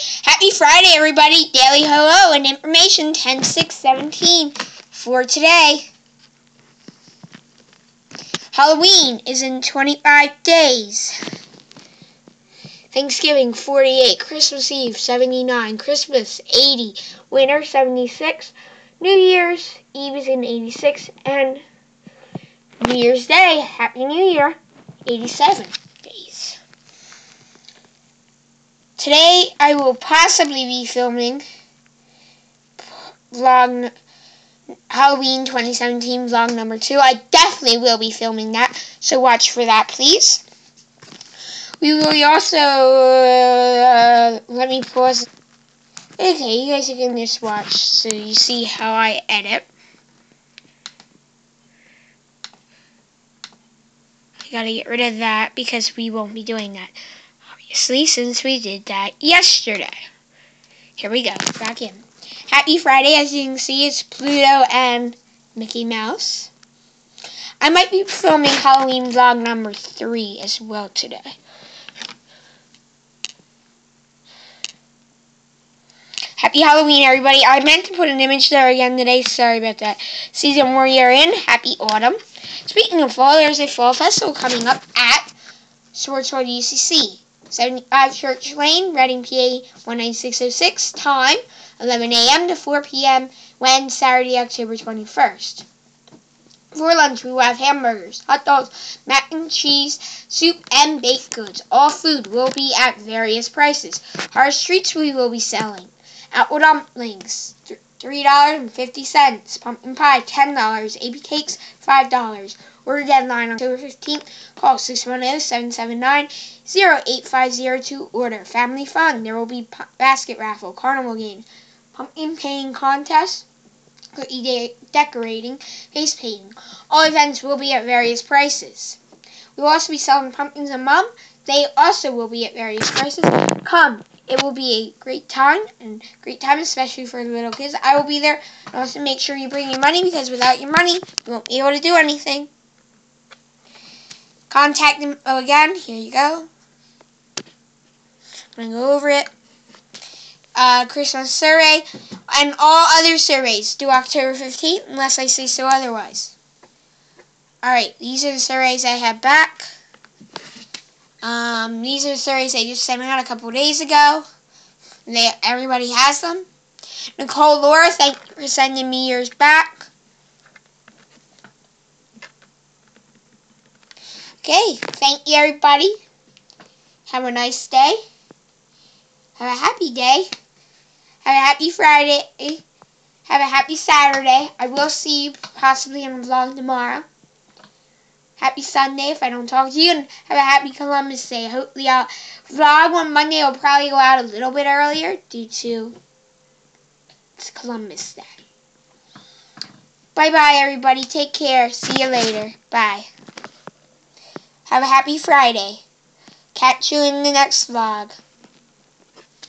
Happy Friday, everybody. Daily hello and information 10 6 17 for today. Halloween is in 25 days. Thanksgiving 48, Christmas Eve 79, Christmas 80, Winter 76, New Year's Eve is in 86, and New Year's Day, Happy New Year, 87 days. Today I will possibly be filming vlog Halloween 2017 vlog number 2. I definitely will be filming that, so watch for that please. We will also, uh, let me pause. Okay, you guys can just watch so you see how I edit. I gotta get rid of that because we won't be doing that. Obviously, since we did that yesterday. Here we go, back in. Happy Friday, as you can see, it's Pluto and Mickey Mouse. I might be filming Halloween vlog number three as well today. Happy Halloween, everybody. I meant to put an image there again today. Sorry about that. Season where you're in. Happy autumn. Speaking of fall, there's a fall festival coming up at Schwarzwald UCC. 75 Church Lane, Reading, PA 19606. Time 11 a.m. to 4 p.m. When Saturday, October 21st. For lunch, we will have hamburgers, hot dogs, mac and cheese, soup, and baked goods. All food will be at various prices. Our streets we will be selling. Apple dumplings, $3.50. Pumpkin pie, $10. AP cakes, $5. Order deadline October 15th. Call 610-779-0850 to order. Family fun. There will be basket raffle, carnival game, pumpkin painting contest, cookie decorating, face painting. All events will be at various prices. Will also be selling pumpkins and mum. They also will be at various prices. Come it will be a great time and great time, especially for the little kids. I will be there. And also make sure you bring your money because without your money, you won't be able to do anything. Contact them oh, again. Here you go. I'm going to go over it. Uh, Christmas survey and all other surveys due October 15th unless I say so otherwise. Alright, these are the surveys I have back. Um, these are the surveys I just sent out a couple days ago. They, everybody has them. Nicole Laura, thank you for sending me yours back. Okay, thank you everybody. Have a nice day. Have a happy day. Have a happy Friday. Have a happy Saturday. I will see you possibly in a vlog tomorrow happy Sunday if I don't talk to you, and have a happy Columbus Day. Hopefully, I'll vlog on Monday. I'll probably go out a little bit earlier due to it's Columbus Day. Bye bye, everybody. Take care. See you later. Bye. Have a happy Friday. Catch you in the next vlog.